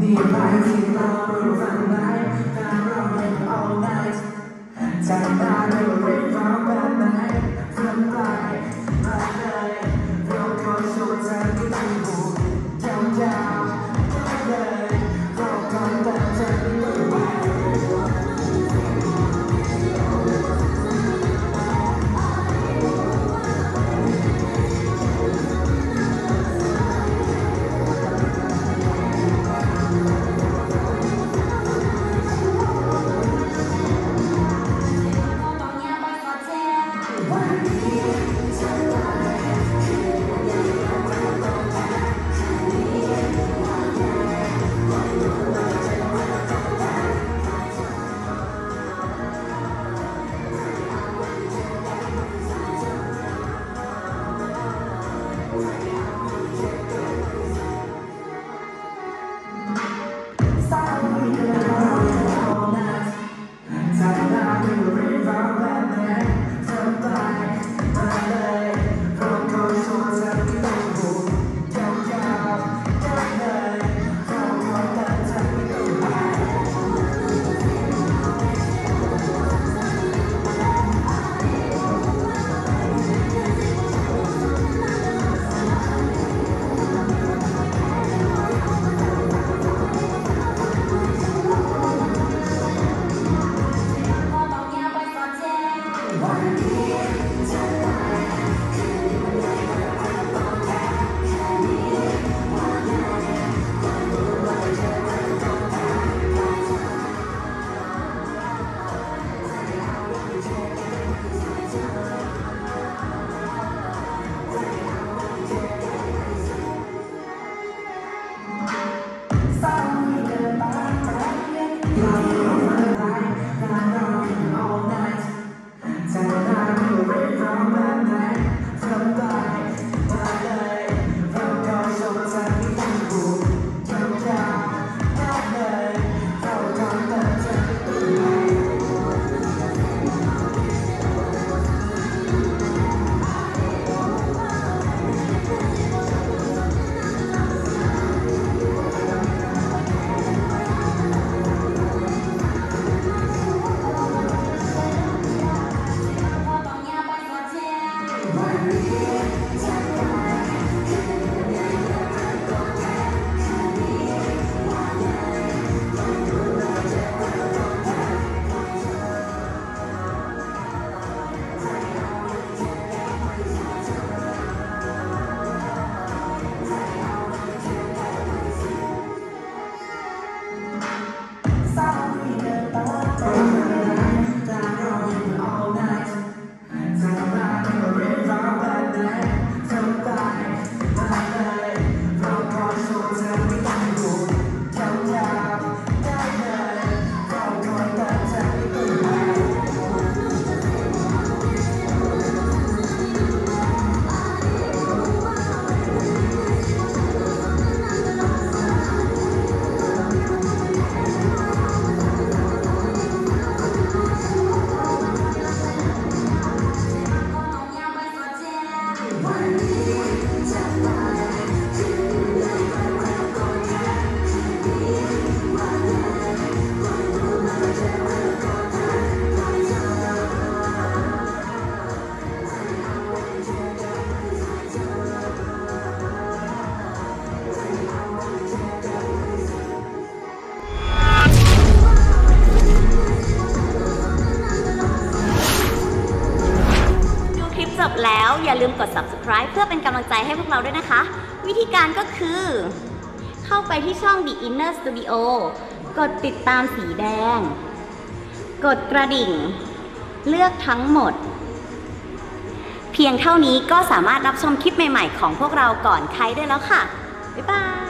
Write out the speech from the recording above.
นี่ไปที่เรารู้ฟังไหมการร้องเพลง all night จำได้ไลืมกด subscribe เพื่อเป็นกำลังใจให้พวกเราด้วยนะคะ วิธีการก็คือ เข้าไปที่ช่อง The Inner Studio กดติดตามสีแดง กดกระดิ่ง เลือกทั้งหมด เพียงเท่านี้ก็สามารถรับชมคลิปใหม่ๆ ของพวกเราก่อนใครได้แล้วค่ะ บ๊ายบาย